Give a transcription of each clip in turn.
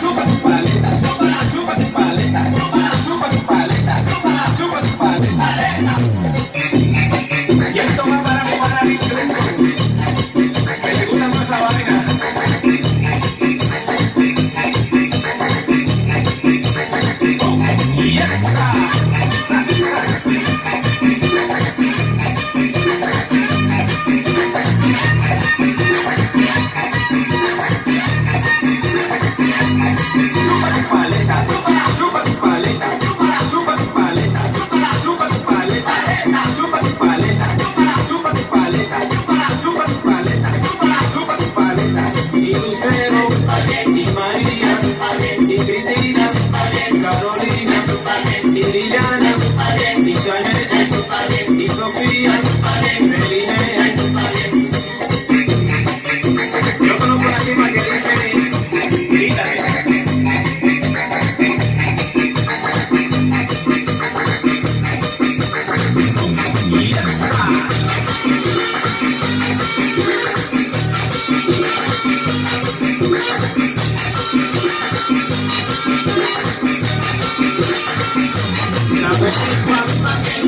paleta, paleta, paleta, paleta, paleta, paleta, paleta, paleta, paleta, paleta, paleta,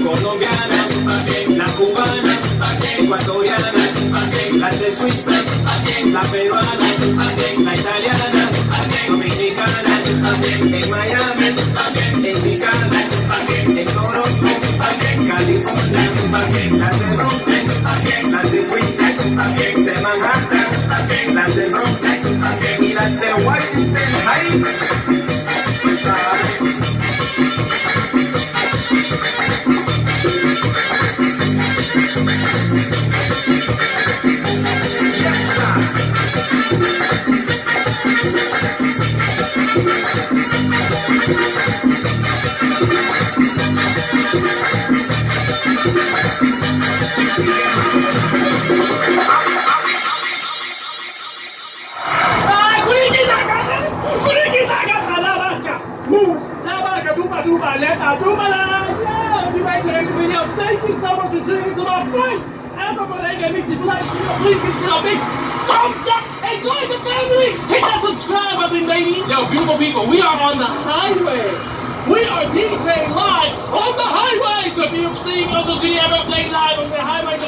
colombianas, las cubanas, ecuatorianas, las de Suiza, las peruanas, las italianas, dominicanas, en Miami, en Chicago, en Toronto, en California, las de Brooklyn, las de Queens, de Manhattan, las de Bronx y las de Washington vaca! ¡Tupa, tupa! ¡Leta, tupa, la! Yeah! If you like today's video, thank you so much for tuning into my voice! And for putting a mix, if you like this video, please consider a big thumbs up join the family! Hit that subscribe button, baby! Yo, beautiful people, we are on the highway! We are DJ live on the highway! So if you've seen us, you ever play live on the highway,